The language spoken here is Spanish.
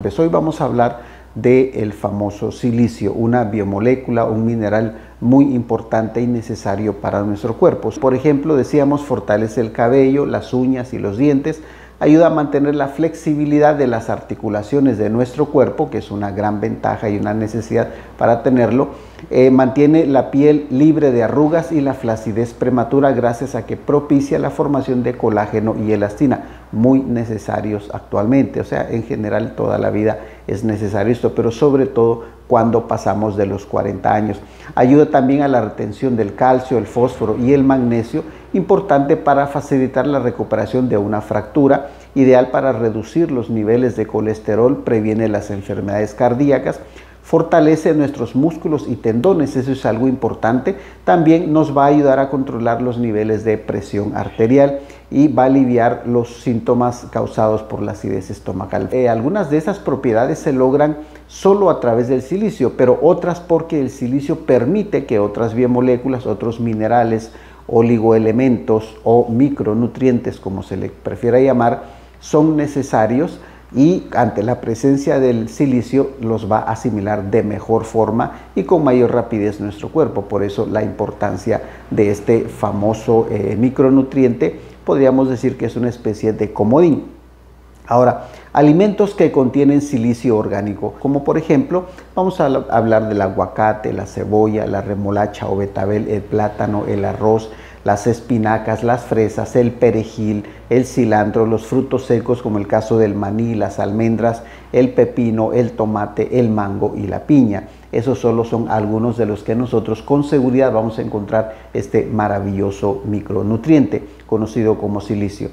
Pues hoy vamos a hablar del famoso silicio, una biomolécula, un mineral muy importante y necesario para nuestro cuerpo. Por ejemplo, decíamos fortalece el cabello, las uñas y los dientes, ayuda a mantener la flexibilidad de las articulaciones de nuestro cuerpo, que es una gran ventaja y una necesidad para tenerlo. Eh, mantiene la piel libre de arrugas y la flacidez prematura gracias a que propicia la formación de colágeno y elastina, muy necesarios actualmente. O sea, en general toda la vida es necesario esto, pero sobre todo cuando pasamos de los 40 años. Ayuda también a la retención del calcio, el fósforo y el magnesio, importante para facilitar la recuperación de una fractura, ideal para reducir los niveles de colesterol, previene las enfermedades cardíacas, fortalece nuestros músculos y tendones, eso es algo importante. También nos va a ayudar a controlar los niveles de presión arterial y va a aliviar los síntomas causados por la acidez estomacal. Eh, algunas de esas propiedades se logran solo a través del silicio, pero otras porque el silicio permite que otras biomoléculas, otros minerales, oligoelementos o micronutrientes, como se le prefiera llamar, son necesarios y ante la presencia del silicio los va a asimilar de mejor forma y con mayor rapidez nuestro cuerpo. Por eso la importancia de este famoso eh, micronutriente, podríamos decir que es una especie de comodín. Ahora, alimentos que contienen silicio orgánico, como por ejemplo, vamos a hablar del aguacate, la cebolla, la remolacha o betabel, el plátano, el arroz, las espinacas, las fresas, el perejil, el cilantro, los frutos secos como el caso del maní, las almendras, el pepino, el tomate, el mango y la piña. Esos solo son algunos de los que nosotros con seguridad vamos a encontrar este maravilloso micronutriente conocido como silicio.